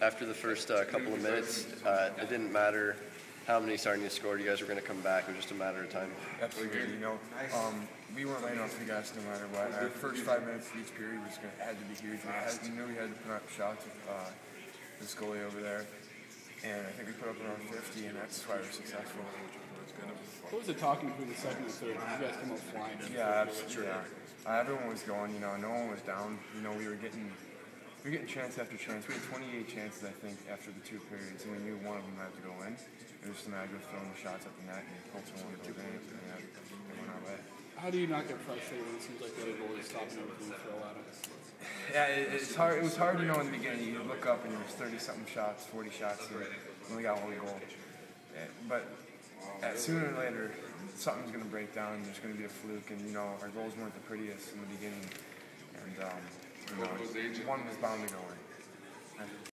after the first uh, couple of minutes, uh, it didn't matter how many Sarnia scored. You guys were going to come back. It was just a matter of time. Absolutely. You know, um, we weren't laying off the gas no matter what. Our first five minutes of each period was gonna, had to be huge. We, had, we knew we had to put up shots with uh, the goalie over there, and I think we put up around 50, and that's why we're successful. What was the talking between the second and third? You guys came out flying. Yeah, absolutely. Yeah. Uh, everyone was going. You know, no one was down. You know, we were getting. We were getting chance after chance. We had 28 chances, I think, after the two periods, and we knew one of them had to go in. It was just a matter of throwing the shots at the net, and hopefully one goes in, and that, it went our way. How do you not get frustrated when it seems like the other goalie is stopping everything you throw at him? Yeah, it, it's hard. It was hard, you know, in the beginning. You look up and there's 30 something shots, 40 shots, and we only got one goal. Eh, But uh, sooner or later, something's going to break down. There's going to be a fluke, and you know, our goals weren't the prettiest in the beginning, and um, one was bound to go in.